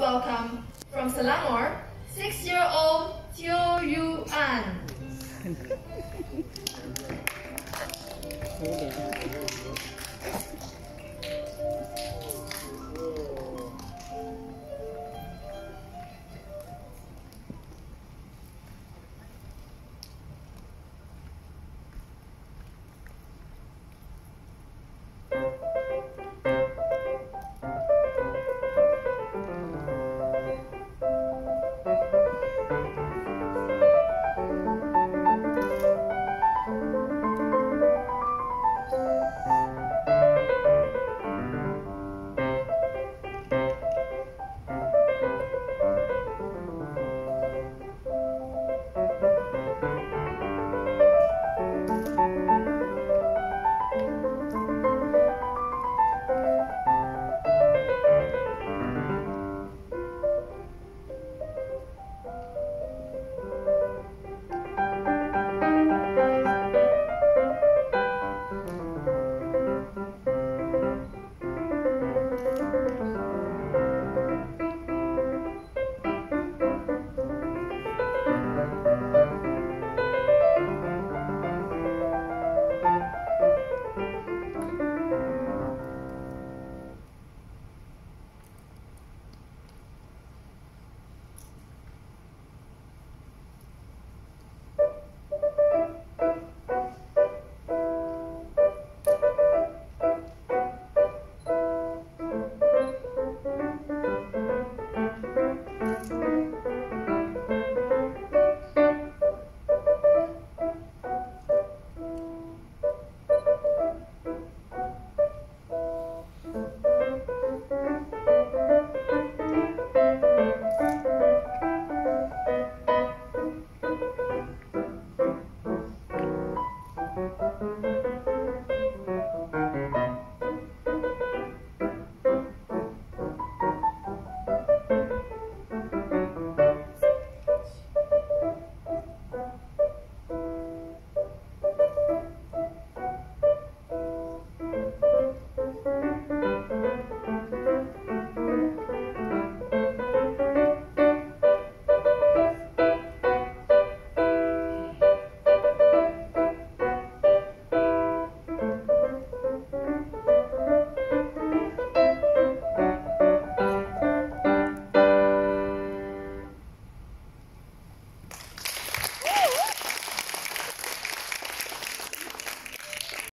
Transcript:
welcome from Selangor, six-year-old Teo Yu An.